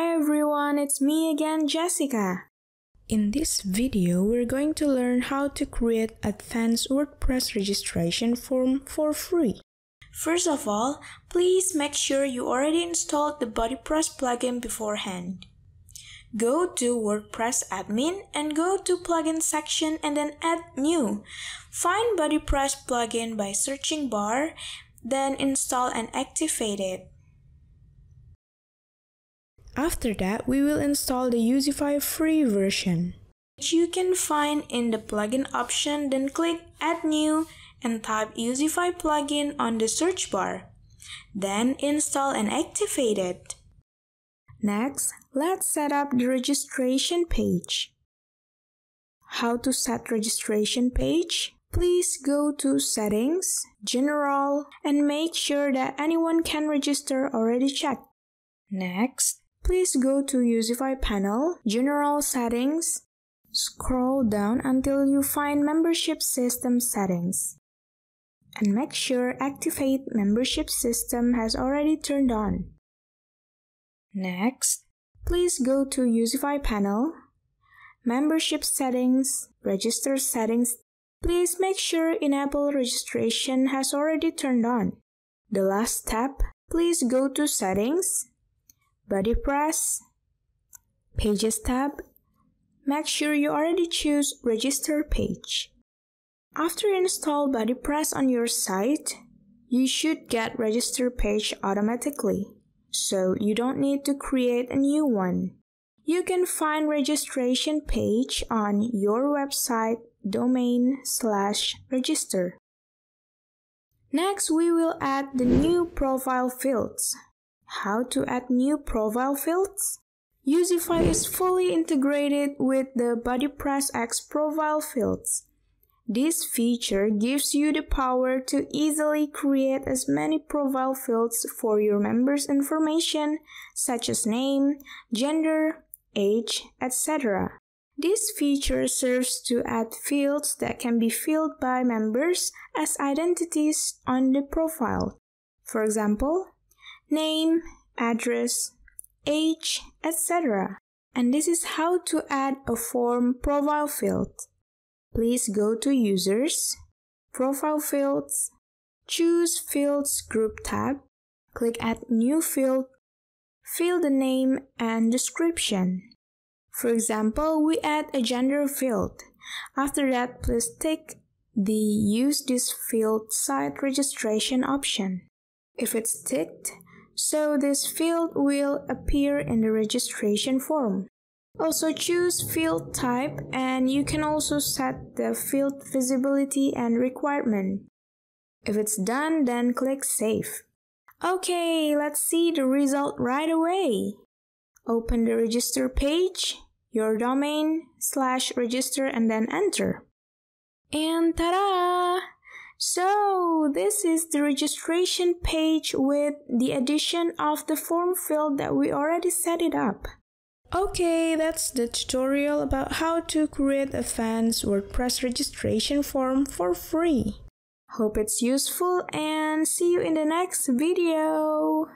Hi everyone, it's me again, Jessica. In this video, we're going to learn how to create advanced WordPress registration form for free. First of all, please make sure you already installed the BuddyPress plugin beforehand. Go to WordPress admin and go to plugin section and then add new. Find BuddyPress plugin by searching bar, then install and activate it. After that, we will install the Youzify free version. Which you can find in the plugin option, then click add new and type Youzify plugin on the search bar. Then install and activate it. Next, let's set up the registration page. How to set registration page? Please go to Settings, General, and make sure that anyone can register already checked. Next, please go to Youzify panel, General Settings, scroll down until you find Membership System Settings. And make sure Activate Membership System has already turned on. Next, please go to Youzify panel, Membership Settings, Register Settings. Please make sure Enable Registration has already turned on. The last step, please go to Settings, BuddyPress, Pages tab. Make sure you already choose Register Page. After you install BuddyPress on your site, you should get Register Page automatically so you don't need to create a new one. You can find registration page on your website domain slash register. Next, we will add the new profile fields. How to add new profile fields? Youzify is fully integrated with the BuddyPress X profile fields. This feature gives you the power to easily create as many profile fields for your members' information, such as name, gender, age, etc. This feature serves to add fields that can be filled by members as identities on the profile. For example, name, address, age, etc. And this is how to add a form profile field. Please go to Users, Profile Fields, choose Fields Group tab, click Add New Field, fill the name and description. For example, we add a gender field. After that, please tick the Use this field site registration option. If it's ticked, so this field will appear in the registration form. Also choose field type and you can also set the field visibility and requirement. If it's done, then click Save. Okay, let's see the result right away. Open the register page, your domain, slash register and then enter. And ta-da! So, this is the registration page with the addition of the form field that we already set it up. Okay, that's the tutorial about how to create a fans WordPress registration form for free. Hope it's useful and see you in the next video.